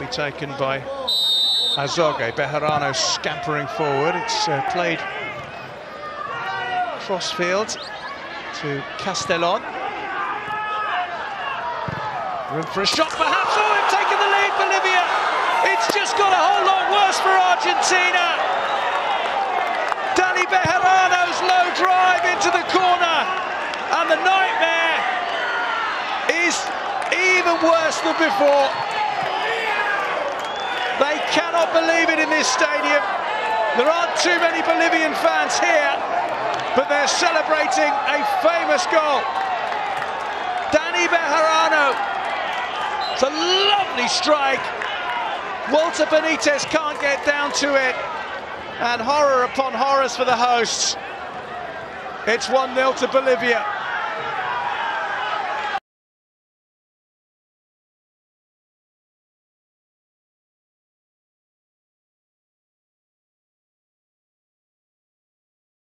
be taken by Azogue. Bejarano scampering forward. It's uh, played crossfield to Castellon. Room for a shot perhaps. Oh, they've taken the lead, Bolivia. It's just got a whole lot worse for Argentina. Danny Bejarano's low drive into the corner. And the nightmare is even worse than before. Cannot believe it in this stadium. There aren't too many Bolivian fans here, but they're celebrating a famous goal. Danny Bejarano it's a lovely strike. Walter Benitez can't get down to it. And horror upon horrors for the hosts. It's 1-0 to Bolivia.